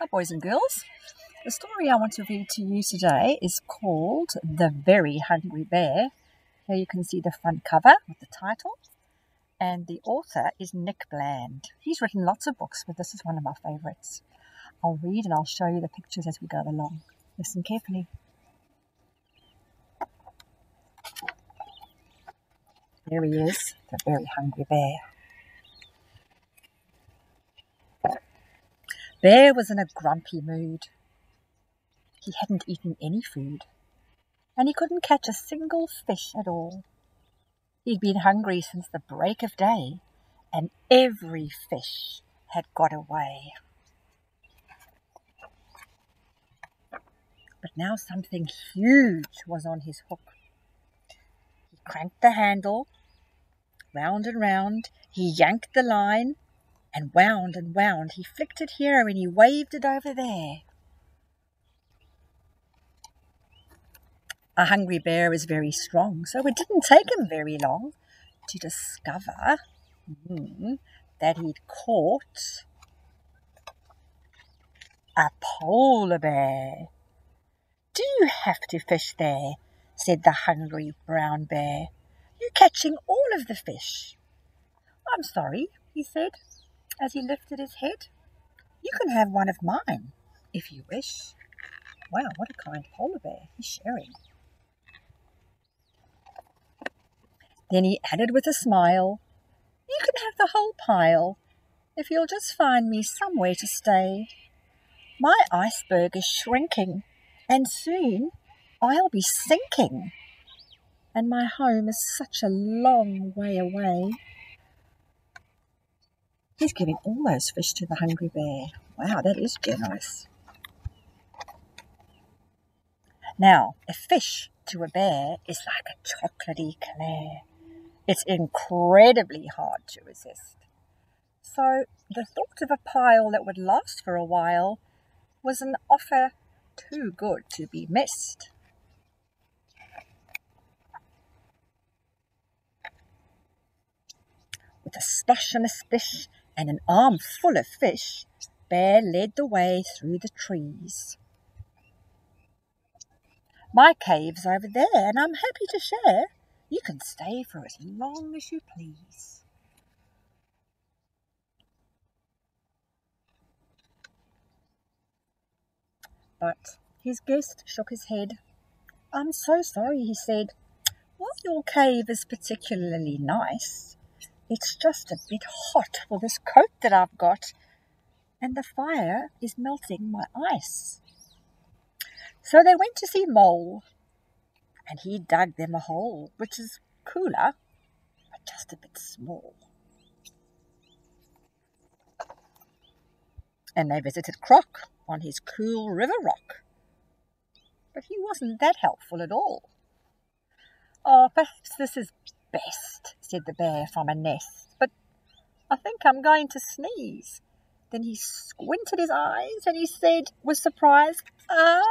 Hi, boys and girls. The story I want to read to you today is called The Very Hungry Bear. Here you can see the front cover with the title, and the author is Nick Bland. He's written lots of books, but this is one of my favorites. I'll read and I'll show you the pictures as we go along. Listen carefully. There he is, the very hungry bear. Bear was in a grumpy mood. He hadn't eaten any food, and he couldn't catch a single fish at all. He'd been hungry since the break of day, and every fish had got away. But now something huge was on his hook. He cranked the handle, round and round, he yanked the line, and wound and wound. He flicked it here and he waved it over there. A hungry bear is very strong, so it didn't take him very long to discover mm, that he'd caught a polar bear. Do you have to fish there? said the hungry brown bear. You're catching all of the fish. I'm sorry, he said as he lifted his head. You can have one of mine, if you wish. Wow, what a kind polar bear. He's sharing. Then he added with a smile, You can have the whole pile, if you'll just find me somewhere to stay. My iceberg is shrinking, and soon I'll be sinking. And my home is such a long way away. He's giving all those fish to the hungry bear. Wow, that is generous. Now, a fish to a bear is like a chocolatey eclair. It's incredibly hard to resist. So the thought of a pile that would last for a while was an offer too good to be missed. With a splash and a splish and an arm full of fish, Bear led the way through the trees. My cave's over there, and I'm happy to share. You can stay for as long as you please. But his guest shook his head. I'm so sorry, he said. While your cave is particularly nice, it's just a bit hot for this coat that I've got, and the fire is melting my ice. So they went to see Mole, and he dug them a hole, which is cooler, but just a bit small. And they visited Croc on his cool river rock. But he wasn't that helpful at all. Oh, perhaps this is best, said the bear from a nest, but I think I'm going to sneeze. Then he squinted his eyes and he said with surprise, Ah,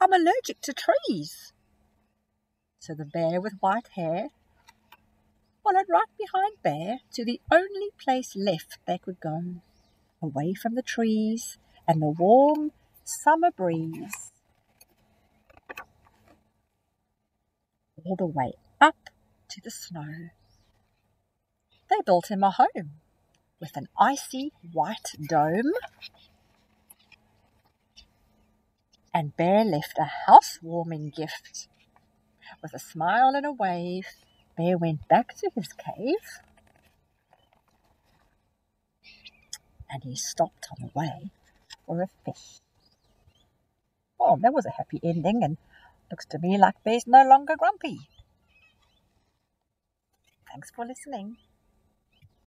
I'm allergic to trees. So the bear with white hair followed right behind Bear to the only place left they could go, away from the trees and the warm summer breeze. All the way up to the snow. They built him a home with an icy white dome. And Bear left a housewarming gift. With a smile and a wave, Bear went back to his cave. And he stopped on the way for a fish. Oh, that was a happy ending, and Looks to me like Bear's no longer grumpy. Thanks for listening.